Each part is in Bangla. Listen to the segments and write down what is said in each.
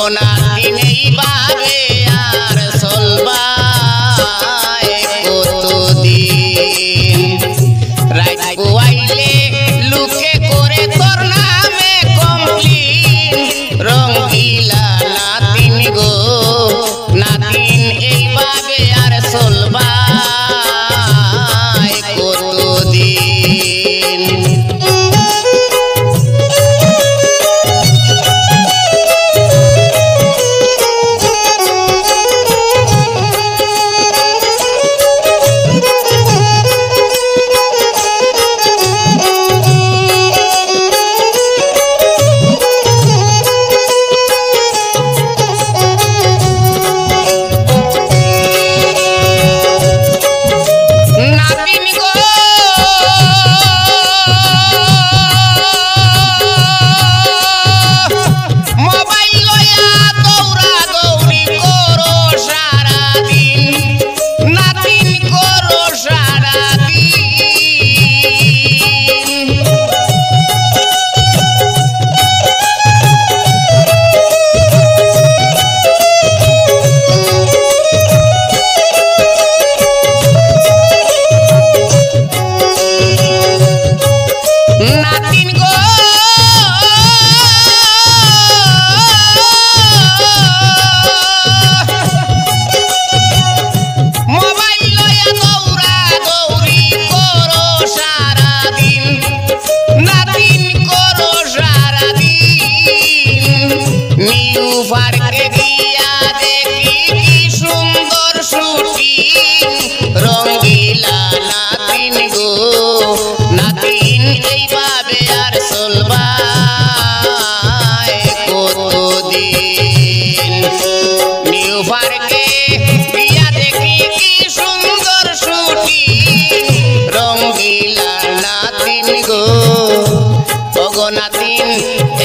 diagonal.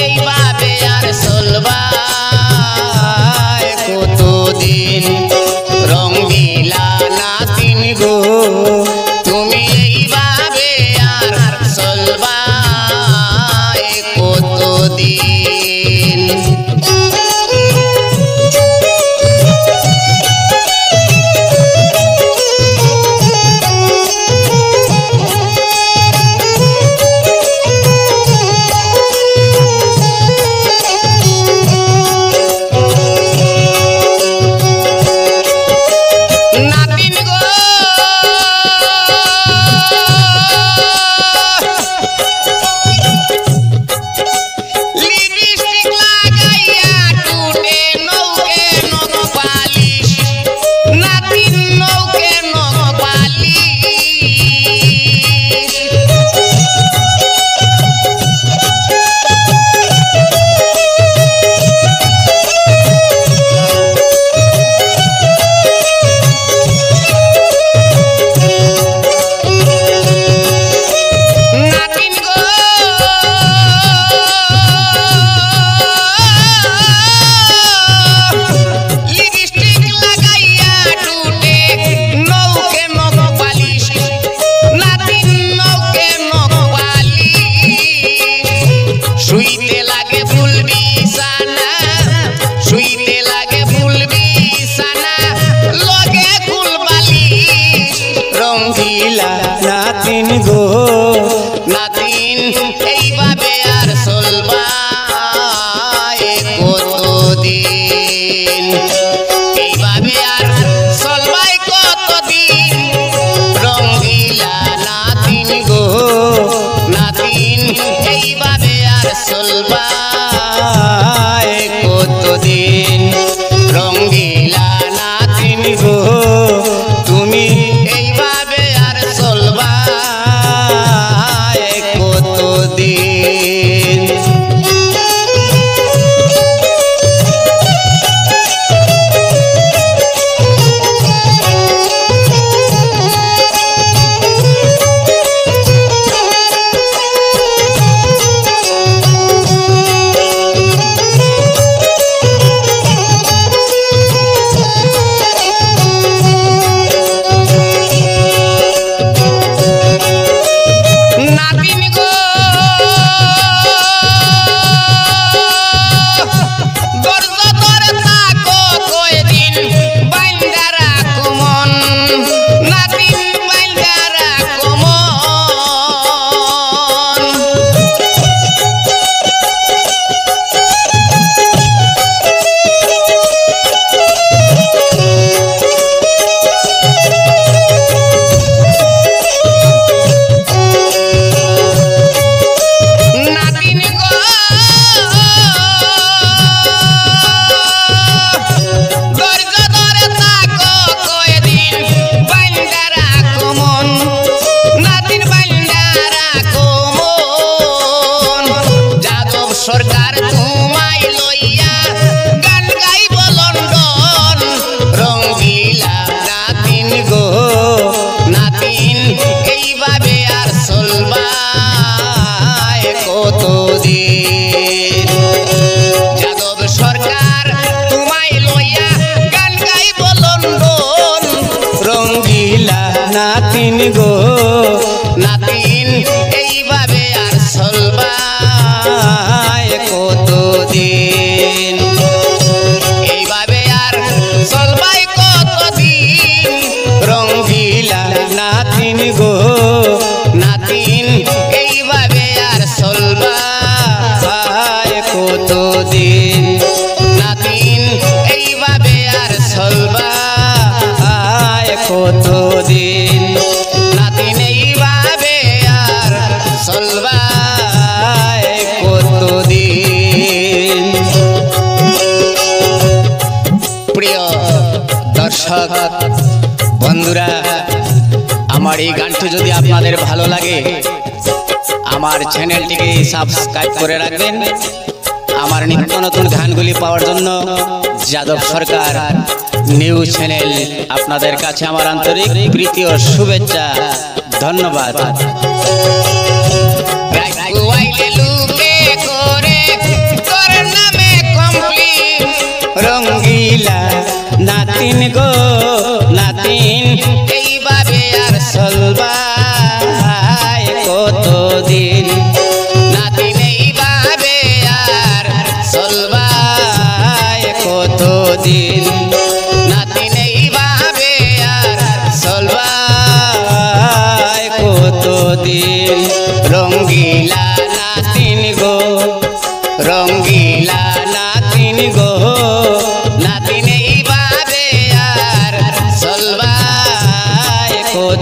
এইভাবে আর চলবা কতদিন রঙ্গিলা তুমি দিন, এইভাবে আর চলবা কতদিন? এইভাবে আর চলবাই কতদিন? রঙ্গিলা নাতিন গো, নাতিন, এইভাবে আর চলবা গো। নাতিন, এইভাবে আর চলবা কতদিন? নাতিন, এইভাবে আর চলবা কতদিন? নাতিন, এইভাবে আর চলবা কতদিন? প্রিয় দর্শক, বন্ধুরা আমার এই গানটি যদি আপনাদের ভালো লাগে আমার চ্যানেলটিকে সাবস্ক্রাইব করে রাখবেন। আমার নিত্য নতুন গানগুলি পাওয়ার জন্য যাদব সরকার নিউজ চ্যানেল আপনাদের কাছে আমার আন্তরিক প্রীতি ও শুভেচ্ছা। ধন্যবাদ। রঙ্গিলা নাতিন গো নাতিন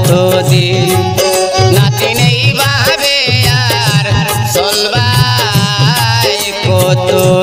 কতদিন নাতিন এইভাবে আর চলবাই কতদিন